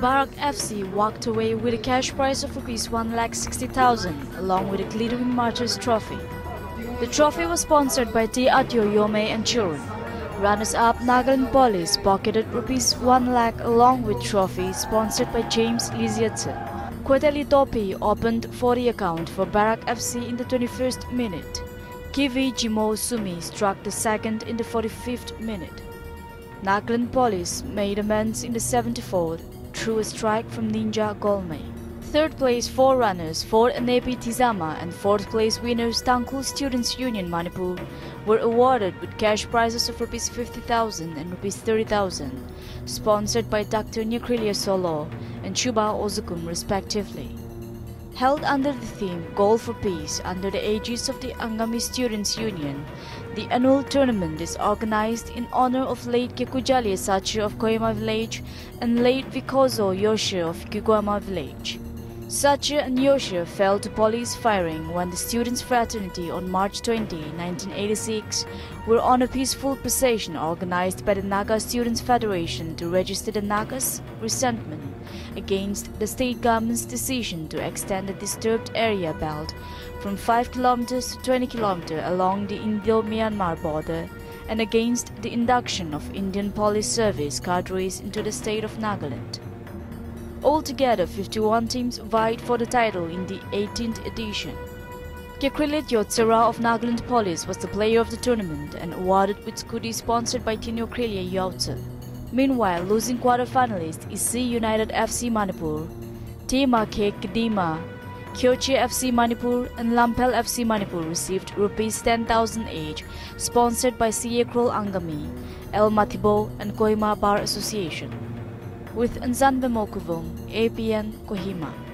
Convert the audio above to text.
Barak FC walked away with a cash prize of rupees 1,60,000 along with a glittering Martyrs trophy. The trophy was sponsored by T. Atyo Yome and children. Runners-up Nagaland Police pocketed rupees 1 lakh along with trophy sponsored by James Liziatse. Kweteli Topi opened 40 account for Barak FC in the 21st minute. Kivi Jimo Sumi struck the second in the 45th minute. Nagaland Police made amends in the 74th through a strike from Ninja Golme. Third place four runners Fort Anepi Tizama and fourth place winners Tangkhul Students Union Manipur were awarded with cash prizes of rupees 50,000 and rupees 30,000, sponsored by Dr. Nyakrilia Solo and Chuba Ozukum respectively. Held under the theme Goal for Peace under the aegis of the Angami Students Union, the annual tournament is organized in honor of late Kekujali Sachi of Kohima Village and late Vikozo Yoshi of Kigwema Village. And Yoshi fell to police firing when the students' fraternity on March 20, 1986 were on a peaceful procession organized by the Naga Students Federation to register the Nagas' resentment against the state government's decision to extend the disturbed area belt from 5 kilometers to 20 kilometers along the Indo-Myanmar border and against the induction of Indian Police Service cadres into the state of Nagaland. Altogether, 51 teams vied for the title in the 18th edition. Kekrilit Yotsera of Nagaland Police was the player of the tournament and awarded with scooty sponsored by Tino Krilia Yautse. Meanwhile, losing quarter-finalist is C United FC Manipur, Tima K Kadima, Kyochi FC Manipur and Lampel FC Manipur received rupees 10,000 each, sponsored by CA Kroll Angami, El Matibo and Kohima Bar Association. With Nzanbe Mokuvong, APN Kohima.